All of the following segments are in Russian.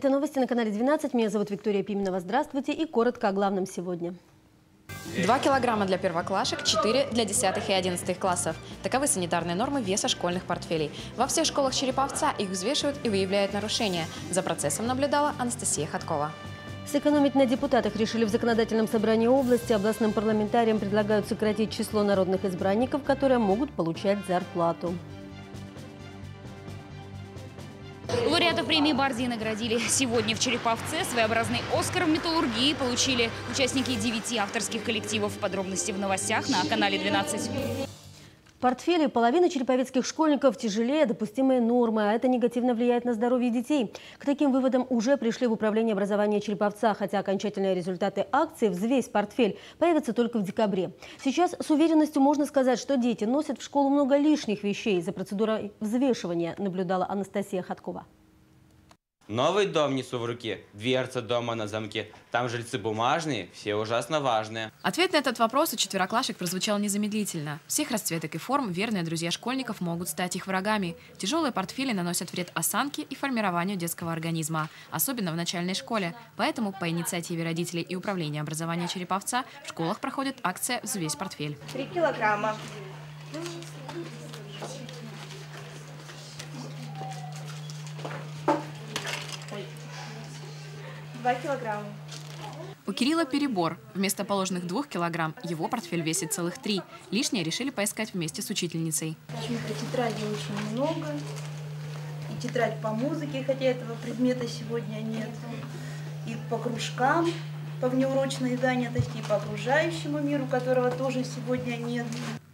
Это новости на канале 12. Меня зовут Виктория Пименова. Здравствуйте и коротко о главном сегодня. 2 килограмма для первоклашек, 4 для 10 и 11 классов. Таковы санитарные нормы веса школьных портфелей. Во всех школах Череповца их взвешивают и выявляют нарушения. За процессом наблюдала Анастасия Ходкова. Сэкономить на депутатах решили в законодательном собрании области. Областным парламентариям предлагают сократить число народных избранников, которые могут получать зарплату. Лауреатов премии Барди наградили сегодня в Череповце. Своеобразный «Оскар» в металлургии получили участники девяти авторских коллективов. Подробности в новостях на канале 12. Портфели половины череповецких школьников тяжелее допустимые нормы, а это негативно влияет на здоровье детей. К таким выводам уже пришли в Управление образования Череповца, хотя окончательные результаты акции «Взвесь портфель» появятся только в декабре. Сейчас с уверенностью можно сказать, что дети носят в школу много лишних вещей. За процедурой взвешивания наблюдала Анастасия Ходкова. Новый дом несу в руке, дверца дома на замке. Там жильцы бумажные, все ужасно важные. Ответ на этот вопрос у четвероклашек прозвучал незамедлительно. Всех расцветок и форм верные друзья школьников могут стать их врагами. Тяжелые портфели наносят вред осанке и формированию детского организма, особенно в начальной школе. Поэтому по инициативе родителей и управления образования Череповца в школах проходит акция «Взвесь портфель». Три килограмма. Два килограмма. У Кирилла перебор. Вместо положенных двух килограмм его портфель весит целых три. Лишнее решили поискать вместе с учительницей. Почему-то тетрадей очень много. И тетрадь по музыке, хотя этого предмета сегодня нет. И по кружкам, по внеурочной занятости, и по окружающему миру, которого тоже сегодня нет.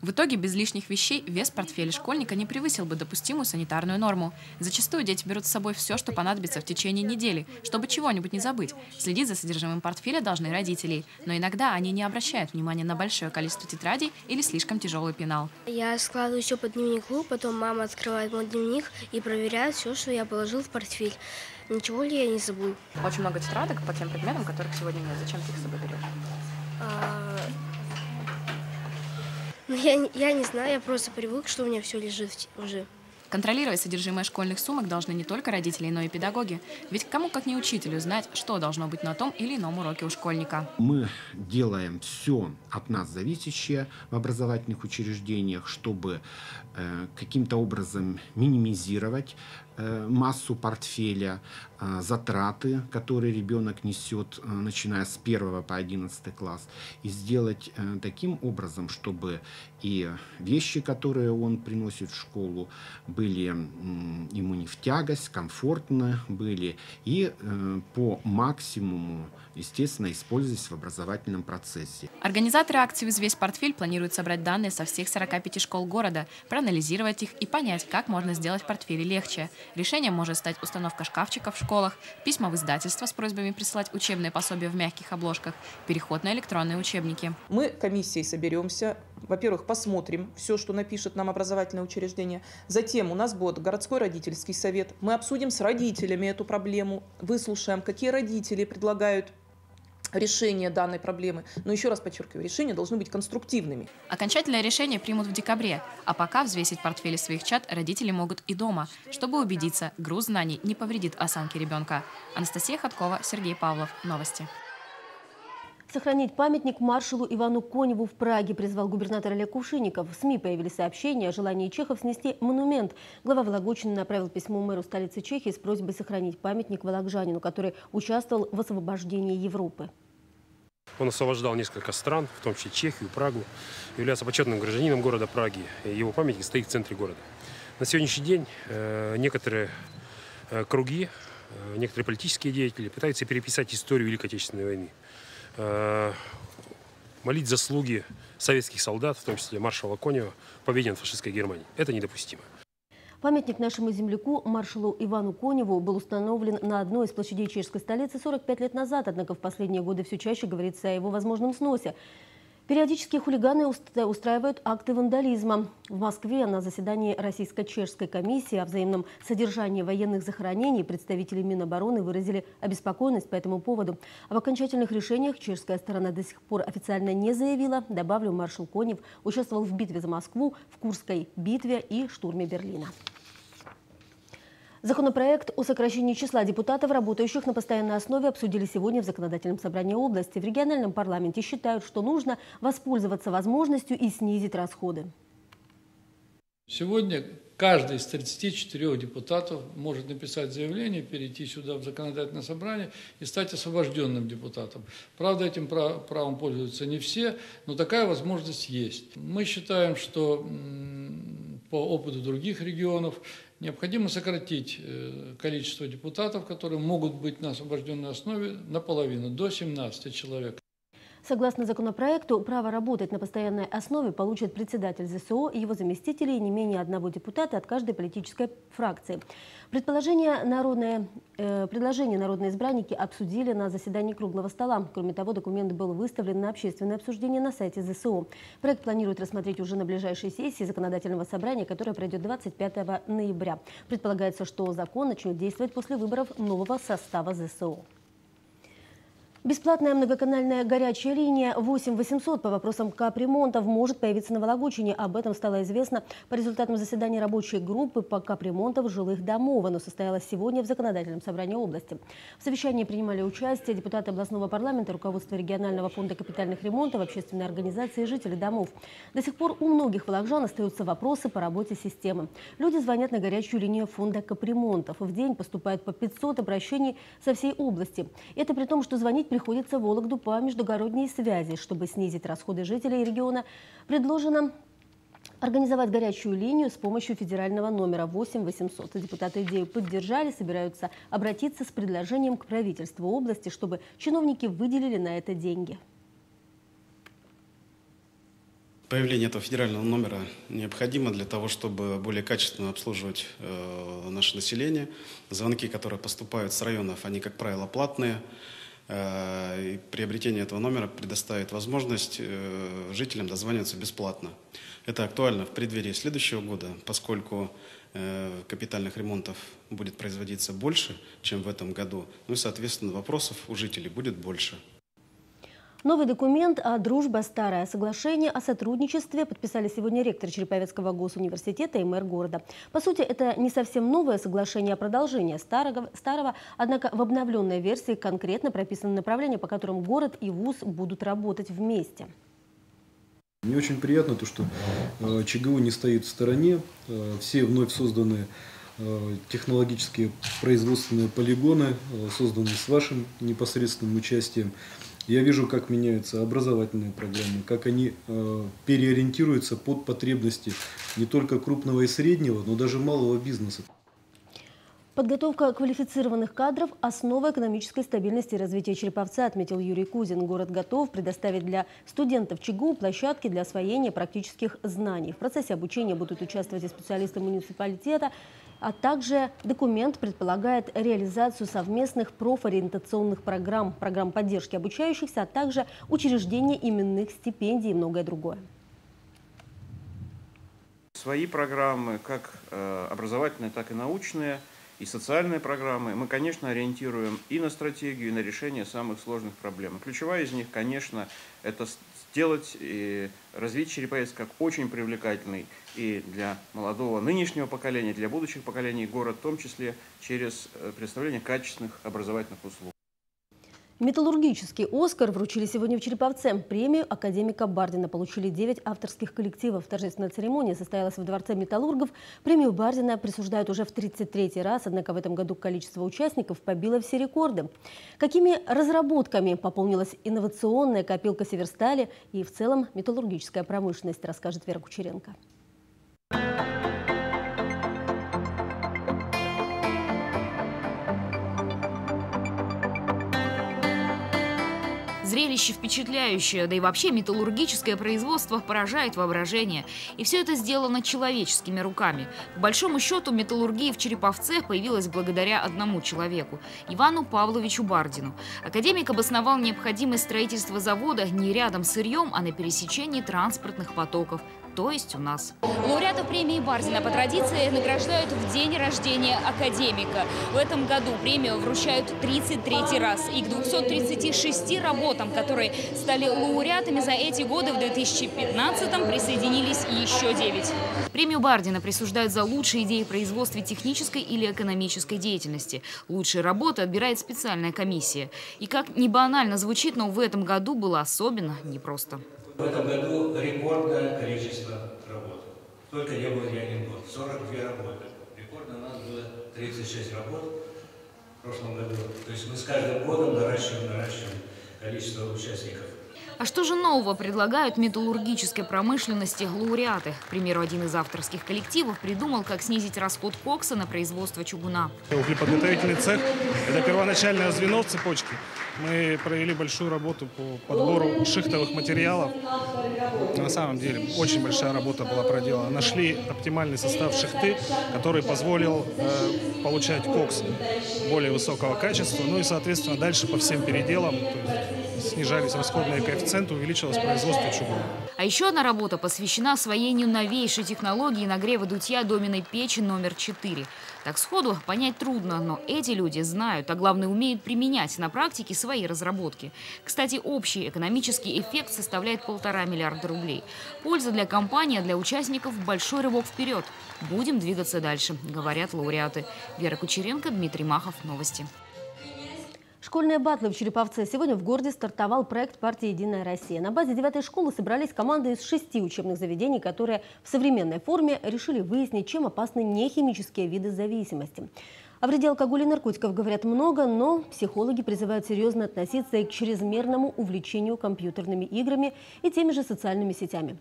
В итоге без лишних вещей вес портфеля школьника не превысил бы допустимую санитарную норму. Зачастую дети берут с собой все, что понадобится в течение недели, чтобы чего-нибудь не забыть. Следить за содержимым портфеля должны родители, но иногда они не обращают внимания на большое количество тетрадей или слишком тяжелый пенал. Я складываю все по дневнику, потом мама открывает мой дневник и проверяет все, что я положил в портфель. Ничего ли я не забыл? Очень много тетрадок по тем предметам, которых сегодня нет. Зачем ты их с собой берешь? Ну, я, я не знаю, я просто привык, что у меня все лежит уже. Контролировать содержимое школьных сумок должны не только родители, но и педагоги. Ведь кому как не учителю знать, что должно быть на том или ином уроке у школьника. Мы делаем все от нас зависящее в образовательных учреждениях, чтобы э, каким-то образом минимизировать э, массу портфеля, затраты, которые ребенок несет, э, начиная с 1 по 11 класс, и сделать э, таким образом, чтобы и вещи, которые он приносит в школу, были ему не в тягость, комфортно были, и э, по максимуму, естественно, использовались в образовательном процессе. Организаторы акции «Взвесь портфель» планируют собрать данные со всех 45 школ города, проанализировать их и понять, как можно сделать портфели легче. Решением может стать установка шкафчиков в школах, письма в издательство с просьбами присылать учебные пособия в мягких обложках, переход на электронные учебники. Мы комиссией соберемся, во-первых, посмотрим все, что напишет нам образовательное учреждение. Затем у нас будет городской родительский совет. Мы обсудим с родителями эту проблему, выслушаем, какие родители предлагают решение данной проблемы. Но еще раз подчеркиваю, решения должны быть конструктивными. Окончательное решение примут в декабре, а пока взвесить портфели своих чат родители могут и дома, чтобы убедиться, груз знаний не повредит осанке ребенка. Анастасия Ходкова, Сергей Павлов. Новости. Сохранить памятник маршалу Ивану Коневу в Праге призвал губернатор Олег Кувшинников. В СМИ появились сообщения о желании чехов снести монумент. Глава Вологодчины направил письмо мэру столицы Чехии с просьбой сохранить памятник волокжанину, который участвовал в освобождении Европы. Он освобождал несколько стран, в том числе Чехию, Прагу, является почетным гражданином города Праги. Его памятник стоит в центре города. На сегодняшний день э, некоторые э, круги, э, некоторые политические деятели пытаются переписать историю Великой Отечественной войны. Э, молить заслуги советских солдат, в том числе маршала Конева, победе фашистской Германией. Это недопустимо. Памятник нашему земляку, маршалу Ивану Коневу, был установлен на одной из площадей чешской столицы 45 лет назад, однако в последние годы все чаще говорится о его возможном сносе. Периодически хулиганы уст- устраивают акты вандализма. В Москве на заседании Российско-Чешской комиссии о взаимном содержании военных захоронений представители Минобороны выразили обеспокоенность по этому поводу. Об окончательных решениях чешская сторона до сих пор официально не заявила. Добавлю, маршал Конев участвовал в битве за Москву, в Курской битве и штурме Берлина. Законопроект о сокращении числа депутатов, работающих на постоянной основе, обсудили сегодня в Законодательном собрании области. В региональном парламенте считают, что нужно воспользоваться возможностью и снизить расходы. Сегодня каждый из 34 депутатов может написать заявление, перейти сюда в законодательное собрание и стать освобожденным депутатом. Правда, этим правом пользуются не все, но такая возможность есть. Мы считаем, что по опыту других регионов необходимо сократить э, количество депутатов, которые могут быть на освобожденной основе, наполовину, до 17 человек. Согласно законопроекту, право работать на постоянной основе получит председатель ЗСО и его заместители и не менее одного депутата от каждой политической фракции. Предположение народные, э, предложение народные избранники обсудили на заседании круглого стола. Кроме того, документ был выставлен на общественное обсуждение на сайте ЗСО. Проект планируют рассмотреть уже на ближайшей сессии законодательного собрания, которая пройдет 25 ноября. Предполагается, что закон начнет действовать после выборов нового состава ЗСО. Бесплатная многоканальная горячая линия 8 800 по вопросам капремонтов может появиться на Вологодчине. Об этом стало известно по результатам заседания рабочей группы по капремонтам жилых домов. Оно состоялось сегодня в законодательном собрании области. В совещании принимали участие депутаты областного парламента, руководство регионального фонда капитальных ремонтов, общественные организации и жители домов. До сих пор у многих волокжан остаются вопросы по работе системы. Люди звонят на горячую линию фонда капремонтов. В день поступает по 500 обращений со всей области. Это при том, что звонить приходится Вологду по междугородней связи. Чтобы снизить расходы жителей региона, предложено организовать горячую линию с помощью федерального номера 8 800. Депутаты идею поддержали, собираются обратиться с предложением к правительству области, чтобы чиновники выделили на это деньги. Появление этого федерального номера необходимо для того, чтобы более качественно обслуживать э, наше население. Звонки, которые поступают с районов, они, как правило, платные. Э, и приобретение этого номера предоставит возможность э, жителям дозваниваться бесплатно. Это актуально в преддверии следующего года, поскольку э, капитальных ремонтов будет производиться больше, чем в этом году. Ну и, соответственно, вопросов у жителей будет больше. Новый документ о дружбе старое соглашение о сотрудничестве подписали сегодня ректор Череповецкого госуниверситета и мэр города. По сути, это не совсем новое соглашение, а продолжение старого, старого однако в обновленной версии конкретно прописаны направления, по которым город и ВУЗ будут работать вместе. Мне очень приятно то, что э, ЧГУ не стоит в стороне. Э, все вновь созданные э, технологические производственные полигоны, созданы с вашим непосредственным участием. Я вижу, как меняются образовательные программы, как они э, переориентируются под потребности не только крупного и среднего, но даже малого бизнеса. Подготовка квалифицированных кадров – основа экономической стабильности и развития Череповца, отметил Юрий Кузин. Город готов предоставить для студентов ЧГУ площадки для освоения практических знаний. В процессе обучения будут участвовать и специалисты муниципалитета, а также документ предполагает реализацию совместных профориентационных программ, программ поддержки обучающихся, а также учреждение именных стипендий и многое другое. Свои программы, как э, образовательные, так и научные, и социальные программы, мы, конечно, ориентируем и на стратегию, и на решение самых сложных проблем. ключевая из них, конечно, это сделать и развить Череповец как очень привлекательный и для молодого нынешнего поколения, для будущих поколений город, в том числе через э, предоставление качественных образовательных услуг. Металлургический «Оскар» вручили сегодня в Череповце. Премию академика Бардина получили 9 авторских коллективов. Торжественная церемония состоялась в Дворце металлургов. Премию Бардина присуждают уже в 33-й раз, однако в этом году количество участников побило все рекорды. Какими разработками пополнилась инновационная копилка Северстали и в целом металлургическая промышленность, расскажет Вера Кучеренко. Зрелище впечатляющее, да и вообще металлургическое производство поражает воображение. И все это сделано человеческими руками. По большому счету, металлургия в Череповце появилась благодаря одному человеку – Ивану Павловичу Бардину. Академик обосновал необходимость строительства завода не рядом с сырьем, а на пересечении транспортных потоков – то есть у нас. Лауреатов премии Барзина по традиции награждают в день рождения академика. В этом году премию вручают 33 раз. И к 236 работам, которые стали лауреатами за эти годы в 2015-м присоединились еще 9. Премию Бардина присуждают за лучшие идеи в производстве технической или экономической деятельности. Лучшие работы отбирает специальная комиссия. И как не банально звучит, но в этом году было особенно непросто. В этом году рекордное количество работ. Только не было ни один год. 42 работы. Рекордно у нас было 36 работ в прошлом году. То есть мы с каждым годом наращиваем, наращиваем количество участников. А что же нового предлагают металлургической промышленности лауреаты? К примеру, один из авторских коллективов придумал, как снизить расход кокса на производство чугуна. Углеподготовительный цех – это первоначальное звено в цепочке. Мы провели большую работу по подбору шихтовых материалов. На самом деле, очень большая работа была проделана. Нашли оптимальный состав шихты, который позволил э, получать кокс более высокого качества. Ну и, соответственно, дальше по всем переделам снижались расходные коэффициенты, увеличилось производство чугуна. А еще одна работа посвящена освоению новейшей технологии нагрева дутья доменной печи номер 4. Так сходу понять трудно, но эти люди знают, а главное умеют применять на практике свои разработки. Кстати, общий экономический эффект составляет полтора миллиарда рублей. Польза для компании, а для участников – большой рывок вперед. Будем двигаться дальше, говорят лауреаты. Вера Кучеренко, Дмитрий Махов. Новости. Школьные батлы в Череповце. Сегодня в городе стартовал проект партии «Единая Россия». На базе девятой школы собрались команды из шести учебных заведений, которые в современной форме решили выяснить, чем опасны нехимические виды зависимости. О вреде алкоголя и наркотиков говорят много, но психологи призывают серьезно относиться и к чрезмерному увлечению компьютерными играми и теми же социальными сетями.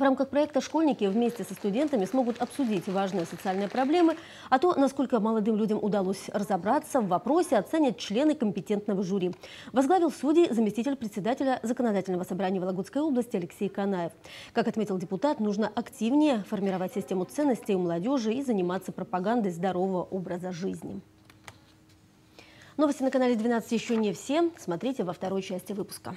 В рамках проекта школьники вместе со студентами смогут обсудить важные социальные проблемы, а то, насколько молодым людям удалось разобраться в вопросе, оценят члены компетентного жюри. Возглавил судей заместитель председателя Законодательного собрания Вологодской области Алексей Канаев. Как отметил депутат, нужно активнее формировать систему ценностей у молодежи и заниматься пропагандой здорового образа жизни. Новости на канале 12 еще не все. Смотрите во второй части выпуска.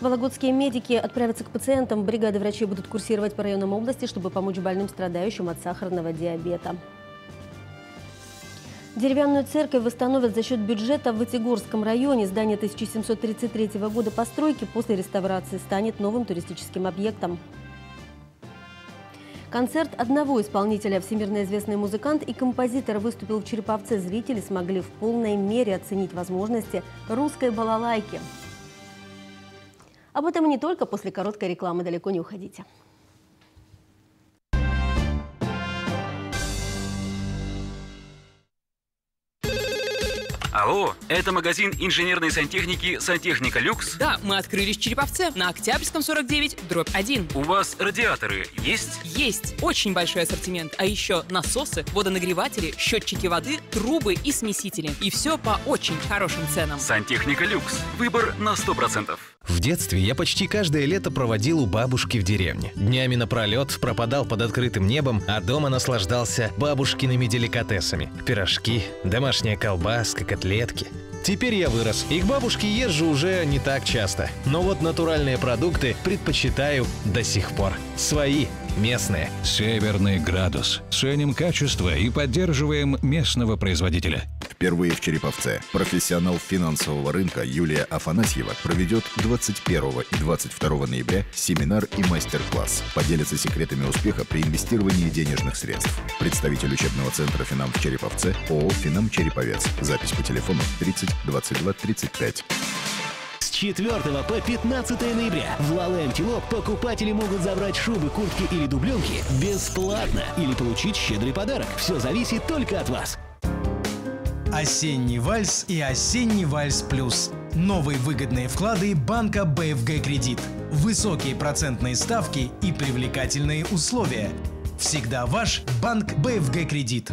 Вологодские медики отправятся к пациентам. Бригады врачей будут курсировать по районам области, чтобы помочь больным, страдающим от сахарного диабета. Деревянную церковь восстановят за счет бюджета в Ватигорском районе. Здание 1733 года постройки после реставрации станет новым туристическим объектом. Концерт одного исполнителя, всемирно известный музыкант и композитор, выступил в Череповце. Зрители смогли в полной мере оценить возможности русской балалайки. Об этом и не только после короткой рекламы. Далеко не уходите. Алло, это магазин инженерной сантехники «Сантехника Люкс»? Да, мы открылись в Череповце на Октябрьском 49, дробь 1. У вас радиаторы есть? Есть. Очень большой ассортимент. А еще насосы, водонагреватели, счетчики воды, трубы и смесители. И все по очень хорошим ценам. «Сантехника Люкс». Выбор на 100%. В детстве я почти каждое лето проводил у бабушки в деревне. Днями напролет пропадал под открытым небом, а дома наслаждался бабушкиными деликатесами. Пирожки, домашняя колбаска, котлетки. Теперь я вырос, и к бабушке езжу уже не так часто. Но вот натуральные продукты предпочитаю до сих пор. Свои, местные. Северный градус. Ценим качество и поддерживаем местного производителя. Впервые в Череповце профессионал финансового рынка Юлия Афанасьева проведет 21 и 22 ноября семинар и мастер-класс. Поделится секретами успеха при инвестировании денежных средств. Представитель учебного центра «Финам» в Череповце ООО «Финам Череповец». Запись по телефону 30 22 35. С 4 по 15 ноября в Лала Антилоп покупатели могут забрать шубы, куртки или дубленки бесплатно или получить щедрый подарок. Все зависит только от вас. Осенний вальс и осенний вальс плюс. Новые выгодные вклады банка БФГ Кредит. Высокие процентные ставки и привлекательные условия. Всегда ваш банк БФГ Кредит.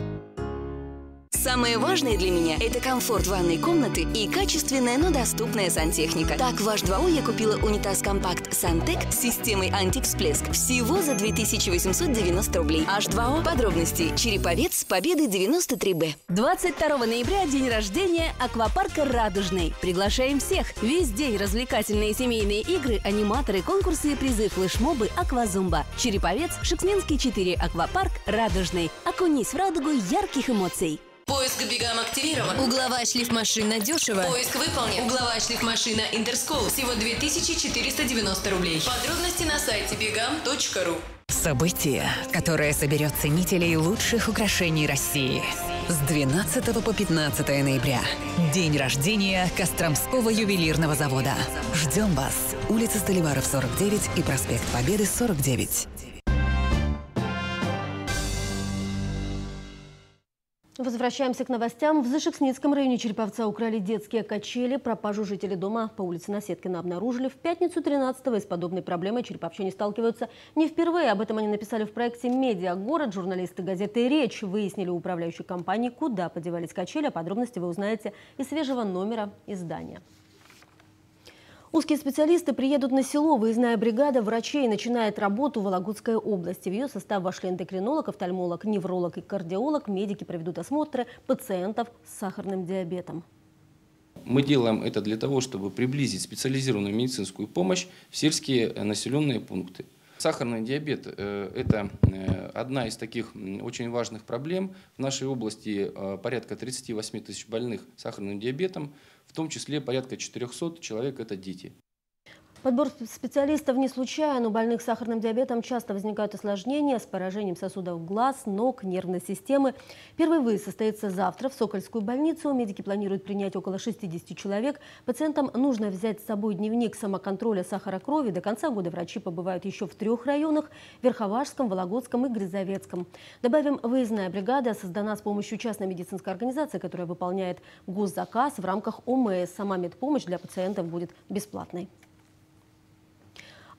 Самое важное для меня – это комфорт ванной комнаты и качественная, но доступная сантехника. Так, в H2O я купила унитаз компакт Сантек с системой антивсплеск всего за 2890 рублей. H2O. Подробности. Череповец, Победы 93Б. 22 ноября – день рождения аквапарка «Радужный». Приглашаем всех. Весь день развлекательные семейные игры, аниматоры, конкурсы и призы, флешмобы, аквазумба. Череповец, Шекспенский 4, аквапарк «Радужный». Окунись в радугу ярких эмоций. Поиск бегам активирован. Угловая шлифмашина дешево. Поиск выполнен. Угловая шлифмашина Интерскол всего 2490 рублей. Подробности на сайте бегам.ру. Событие, которое соберет ценителей лучших украшений России. С 12 по 15 ноября. День рождения Костромского ювелирного завода. Ждем вас. Улица Столиваров, 49 и проспект Победы, 49. Возвращаемся к новостям. В Зашексницком районе Череповца украли детские качели. Пропажу жители дома по улице Насеткина обнаружили. В пятницу 13-го с подобной проблемой череповчане сталкиваются не впервые. Об этом они написали в проекте «Медиа город». Журналисты газеты «Речь» выяснили у управляющей компании, куда подевались качели. Подробности вы узнаете из свежего номера издания. Узкие специалисты приедут на село. Выездная бригада врачей начинает работу в Вологодской области. В ее состав вошли эндокринолог, офтальмолог, невролог и кардиолог. Медики проведут осмотры пациентов с сахарным диабетом. Мы делаем это для того, чтобы приблизить специализированную медицинскую помощь в сельские населенные пункты. Сахарный диабет э, – это э, одна из таких очень важных проблем. В нашей области э, порядка 38 тысяч больных сахарным диабетом в том числе порядка 400 человек – это дети. Подбор специалистов не случайен. У больных сахарным диабетом часто возникают осложнения с поражением сосудов глаз, ног, нервной системы. Первый выезд состоится завтра в Сокольскую больницу. Медики планируют принять около 60 человек. Пациентам нужно взять с собой дневник самоконтроля сахара крови. До конца года врачи побывают еще в трех районах – Верховашском, Вологодском и Грязовецком. Добавим, выездная бригада создана с помощью частной медицинской организации, которая выполняет госзаказ в рамках ОМС. Сама медпомощь для пациентов будет бесплатной.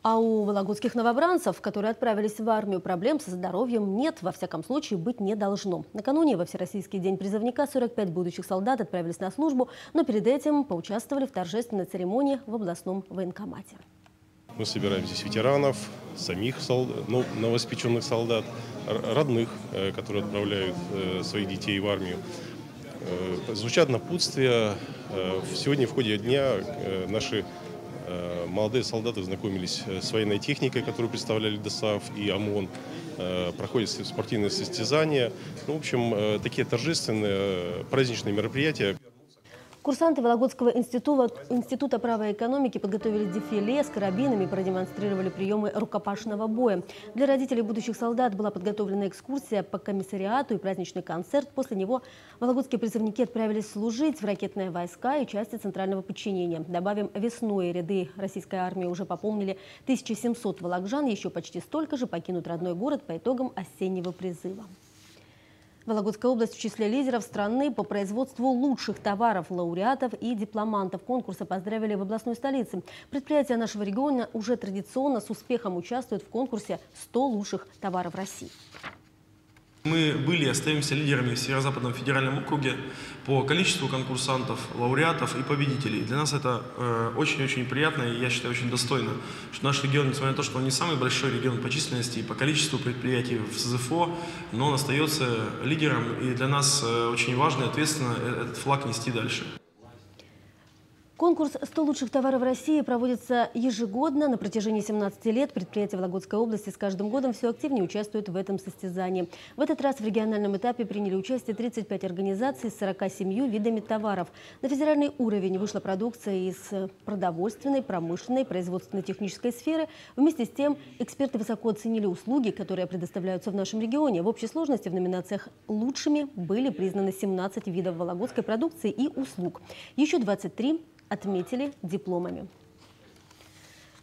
А у вологодских новобранцев, которые отправились в армию, проблем со здоровьем нет, во всяком случае, быть не должно. Накануне во Всероссийский день призывника 45 будущих солдат отправились на службу, но перед этим поучаствовали в торжественной церемонии в областном военкомате. Мы собираем здесь ветеранов, самих солдат, ну, новоспеченных солдат, родных, э, которые отправляют э, своих детей в армию. Э, звучат напутствия. Сегодня в ходе дня наши молодые солдаты знакомились э, с военной техникой, которую представляли ДОСАВ и ОМОН. Э, проходят спортивные состязания. Ну, в общем, такие торжественные праздничные мероприятия. Курсанты Вологодского института, института права и экономики подготовили дефиле с карабинами, продемонстрировали приемы рукопашного боя. Для родителей будущих солдат была подготовлена экскурсия по комиссариату и праздничный концерт. После него вологодские призывники отправились служить в ракетные войска и части центрального подчинения. Добавим, весной ряды российской армии уже пополнили 1700 волокжан, еще почти столько же покинут родной город по итогам осеннего призыва. Вологодская область в числе лидеров страны по производству лучших товаров, лауреатов и дипломантов конкурса поздравили в областной столице. Предприятия нашего региона уже традиционно с успехом участвуют в конкурсе «100 лучших товаров России». Мы были и остаемся лидерами в Северо-Западном федеральном округе по количеству конкурсантов, лауреатов и победителей. Для нас это э, очень-очень э, приятно и, я считаю, очень достойно, что наш регион, несмотря на то, что он не самый большой регион по численности и по количеству предприятий в СЗФО, но он остается лидером, и для нас э, очень важно и ответственно э, этот флаг нести дальше. Конкурс «100 лучших товаров России» проводится ежегодно. На протяжении 17 лет предприятия Вологодской области с каждым годом все активнее участвуют в этом состязании. В этот раз в региональном этапе приняли участие 35 организаций с 47 видами товаров. На федеральный уровень вышла продукция из продовольственной, промышленной, производственно-технической сферы. Вместе с тем эксперты высоко оценили услуги, которые предоставляются в нашем регионе. В общей сложности в номинациях лучшими были признаны 17 видов вологодской продукции и услуг. Еще 23 отметили дипломами.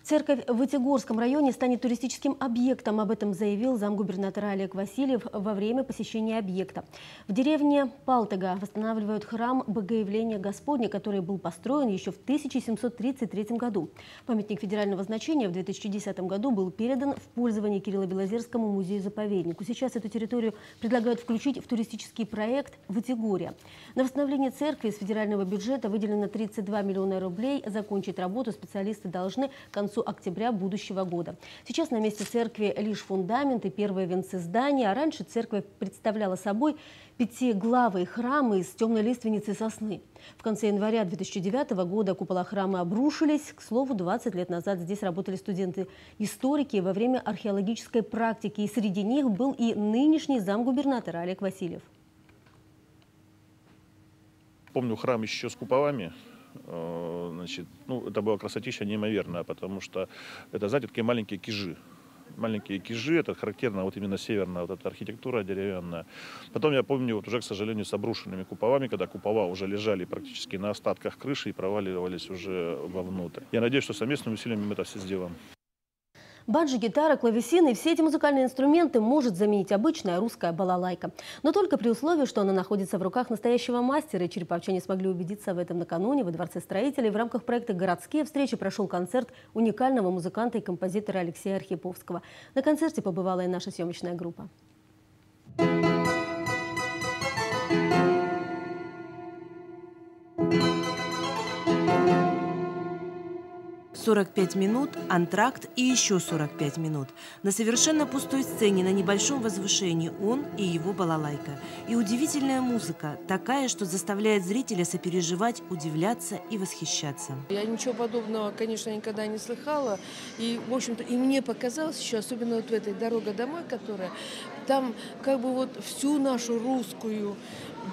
Церковь в Вытегорском районе станет туристическим объектом. Об этом заявил замгубернатора Олег Васильев во время посещения объекта. В деревне Палтага восстанавливают храм Богоявления Господня, который был построен еще в 1733 году. Памятник федерального значения в 2010 году был передан в пользование Кирилло-Белозерскому музею-заповеднику. Сейчас эту территорию предлагают включить в туристический проект «Вытегорье». На восстановление церкви из федерального бюджета выделено 32 миллиона рублей. Закончить работу специалисты должны к концу концу октября будущего года. Сейчас на месте церкви лишь фундамент и первые венцы здания, а раньше церковь представляла собой пятиглавый храм из темной лиственницы сосны. В конце января 2009 года купола храма обрушились. К слову, 20 лет назад здесь работали студенты-историки во время археологической практики, и среди них был и нынешний замгубернатора Олег Васильев. Помню храм еще с куполами, значит, ну, это было красотища неимоверная, потому что это, знаете, такие маленькие кижи. Маленькие кижи, это характерно вот именно северная вот эта архитектура деревянная. Потом я помню вот уже, к сожалению, с обрушенными куполами, когда купола уже лежали практически на остатках крыши и проваливались уже вовнутрь. Я надеюсь, что совместными усилиями мы это все сделаем. Банджи, гитара, клавесины и все эти музыкальные инструменты может заменить обычная русская балалайка. Но только при условии, что она находится в руках настоящего мастера. И череповчане смогли убедиться в этом накануне во Дворце строителей. В рамках проекта «Городские встречи» прошел концерт уникального музыканта и композитора Алексея Архиповского. На концерте побывала и наша съемочная группа. Thank you. 45 минут, антракт и еще 45 минут. На совершенно пустой сцене на небольшом возвышении он и его балалайка. И удивительная музыка, такая, что заставляет зрителя сопереживать, удивляться и восхищаться. Я ничего подобного, конечно, никогда не слыхала. И, в общем-то, и мне показалось еще, особенно вот в этой «Дорога домой», которая, там как бы вот всю нашу русскую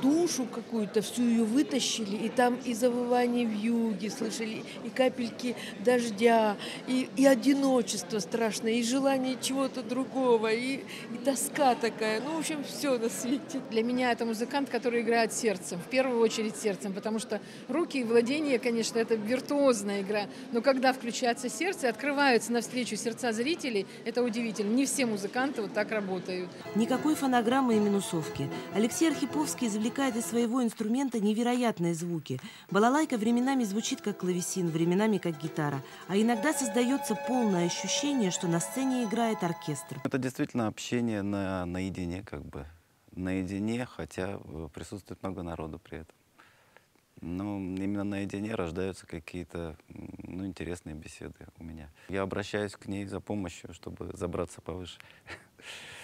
душу какую-то, всю ее вытащили, и там и завывание в юге слышали, и капельки дождя, и, и одиночество страшное, и желание чего-то другого, и, и тоска такая. Ну, в общем, все на свете. Для меня это музыкант, который играет сердцем, в первую очередь сердцем, потому что руки и владение, конечно, это виртуозная игра, но когда включается сердце, открываются навстречу сердца зрителей, это удивительно. Не все музыканты вот так работают. Никакой фонограммы и минусовки. Алексей Архиповский извлекает из своего инструмента невероятные звуки. Балалайка временами звучит как клавесин, временами как гитара, а иногда создается полное ощущение, что на сцене играет оркестр. Это действительно общение на, наедине, как бы наедине, хотя э, присутствует много народу при этом. Но именно наедине рождаются какие-то ну, интересные беседы у меня. Я обращаюсь к ней за помощью, чтобы забраться повыше.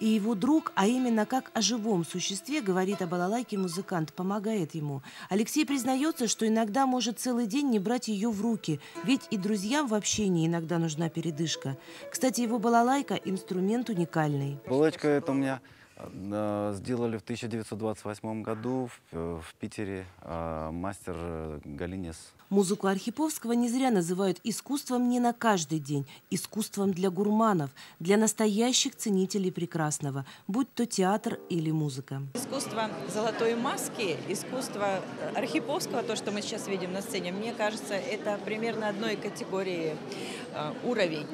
И его друг, а именно как о живом существе, говорит о балалайке музыкант, помогает ему. Алексей признается, что иногда может целый день не брать ее в руки, ведь и друзьям в общении иногда нужна передышка. Кстати, его балалайка – инструмент уникальный. Балалайка – это у меня сделали в 1928 году в, в Питере а, мастер э, Галинес. Музыку Архиповского не зря называют искусством не на каждый день, искусством для гурманов, для настоящих ценителей прекрасного, будь то театр или музыка. Искусство золотой маски, искусство Архиповского, то, что мы сейчас видим на сцене, мне кажется, это примерно одной категории э, уровень.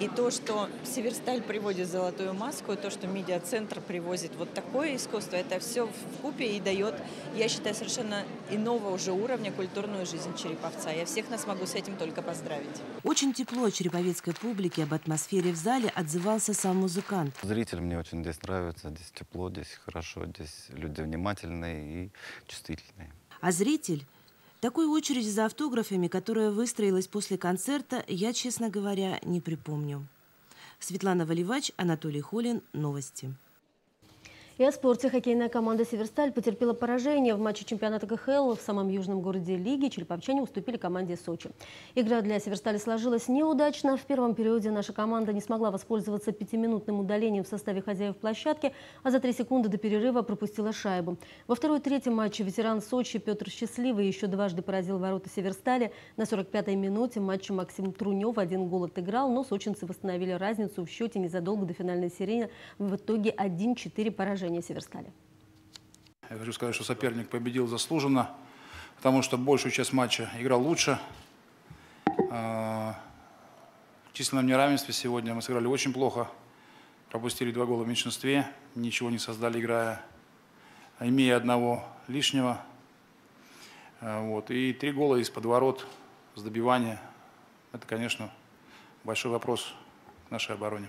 И то, что Северсталь приводит золотую маску, то, что медиацентр привозит вот такое искусство, это все в купе и дает, я считаю, совершенно иного уже уровня культурную жизнь Череповца. Я всех нас могу с этим только поздравить. Очень тепло череповецкой публике об атмосфере в зале отзывался сам музыкант. Зритель мне очень здесь нравится, здесь тепло, здесь хорошо, здесь люди внимательные и чувствительные. А зритель такой очереди за автографами, которая выстроилась после концерта, я, честно говоря, не припомню. Светлана Валивач, Анатолий Холин. Новости. И о спорте. Хоккейная команда «Северсталь» потерпела поражение в матче чемпионата КХЛ в самом южном городе Лиги. Череповчане уступили команде «Сочи». Игра для «Северстали» сложилась неудачно. В первом периоде наша команда не смогла воспользоваться пятиминутным удалением в составе хозяев площадки, а за три секунды до перерыва пропустила шайбу. Во второй и третьем матче ветеран Сочи Петр Счастливый еще дважды поразил ворота «Северстали». На 45-й минуте матча Максим Трунев один гол отыграл, но сочинцы восстановили разницу в счете незадолго до финальной серии. В итоге 1-4 поражения поражение Северстали. Я хочу сказать, что соперник победил заслуженно, потому что большую часть матча играл лучше. А, численном неравенстве сегодня. Мы сыграли очень плохо, пропустили два гола в меньшинстве, ничего не создали, играя, имея одного лишнего. Э, вот. И три гола из подворот с добивания. Это, конечно, большой вопрос к нашей обороне.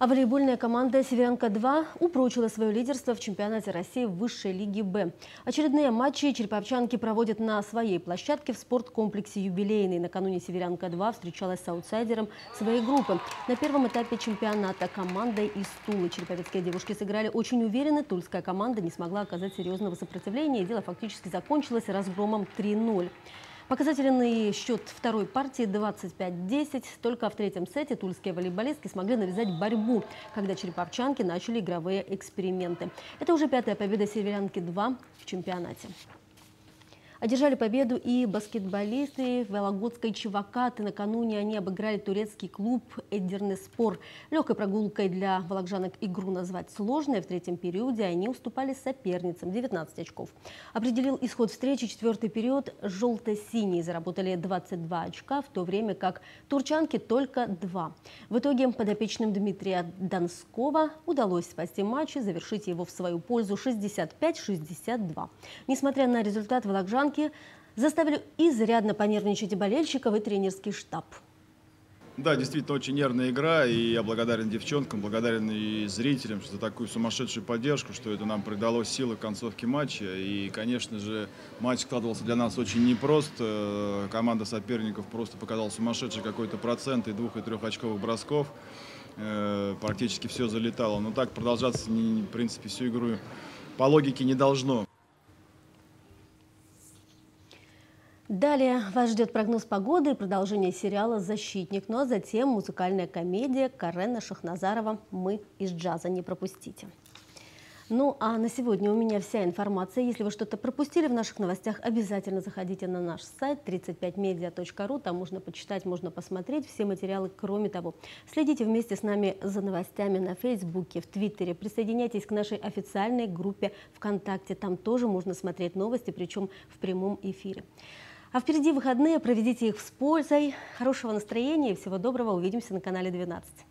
А волейбольная команда «Северянка-2» упрочила свое лидерство в чемпионате России в высшей лиге «Б». Очередные матчи череповчанки проводят на своей площадке в спорткомплексе «Юбилейный». Накануне «Северянка-2» встречалась с аутсайдером своей группы. На первом этапе чемпионата командой из Тулы череповецкие девушки сыграли очень уверенно. Тульская команда не смогла оказать серьезного сопротивления, дело фактически закончилось разгромом 3-0. Показательный счет второй партии 25-10. Только в третьем сете тульские волейболистки смогли навязать борьбу, когда череповчанки начали игровые эксперименты. Это уже пятая победа «Северянки-2» в чемпионате. Одержали победу и баскетболисты Вологодской Чевакаты. Накануне они обыграли турецкий клуб Эддернеспор. Легкой прогулкой для волокжанок игру назвать сложно. В третьем периоде они уступали соперницам 19 очков. Определил исход встречи четвертый период. Желто-синие заработали 22 очка, в то время как турчанки только 2. В итоге подопечным Дмитрия Донского удалось спасти матч и завершить его в свою пользу 65-62. Несмотря на результат, волокжанки Янки заставили изрядно понервничать и болельщиков, и тренерский штаб. Да, действительно, очень нервная игра, и я благодарен девчонкам, благодарен и зрителям за такую сумасшедшую поддержку, что это нам придало силы к концовке матча. И, конечно же, матч складывался для нас очень непросто. Команда соперников просто показала сумасшедший какой-то процент и двух- и трехочковых бросков. Э, практически все залетало. Но так продолжаться, в принципе, всю игру по логике не должно. Далее вас ждет прогноз погоды и продолжение сериала «Защитник». Ну а затем музыкальная комедия Карена Шахназарова «Мы из джаза». Не пропустите. Ну а на сегодня у меня вся информация. Если вы что-то пропустили в наших новостях, обязательно заходите на наш сайт 35media.ru. Там можно почитать, можно посмотреть все материалы. Кроме того, следите вместе с нами за новостями на Фейсбуке, в Твиттере. Присоединяйтесь к нашей официальной группе ВКонтакте. Там тоже можно смотреть новости, причем в прямом эфире. А впереди выходные, проведите их с пользой. Хорошего настроения и всего доброго. Увидимся на канале 12.